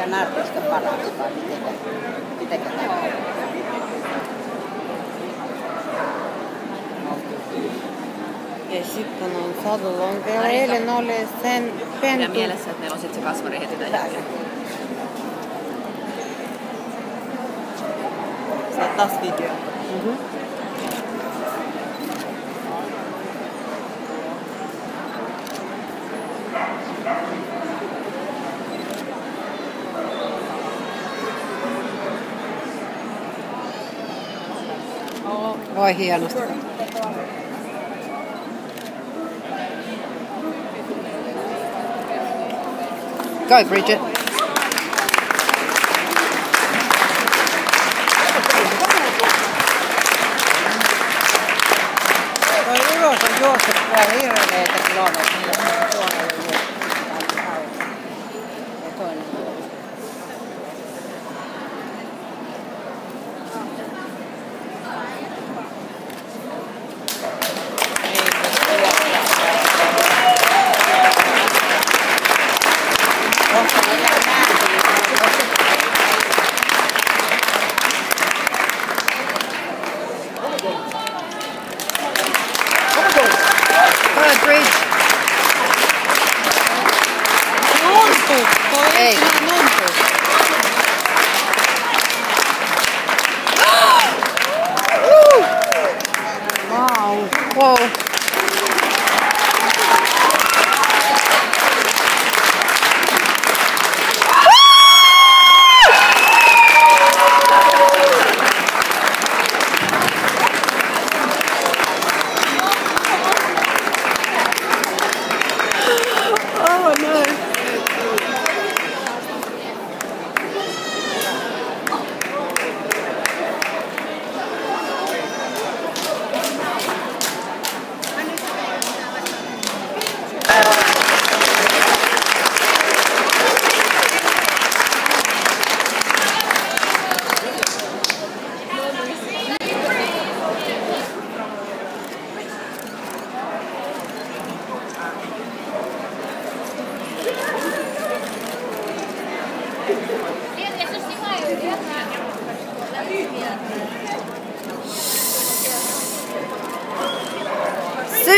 Ja Narvista paras vai mitenkä? Mitenkä tämä on? Ja sitten on sadulonkeilla. Eilen oli sen pentu. mielessä, että meillä on sitten se kasvari heti tämän jälkeen. Sä taas video. Mhm. Voi hienosti. Go Bridget. Bridge. Ei. Wow. Wow.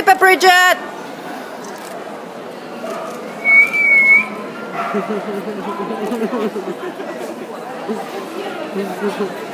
Super Bridget!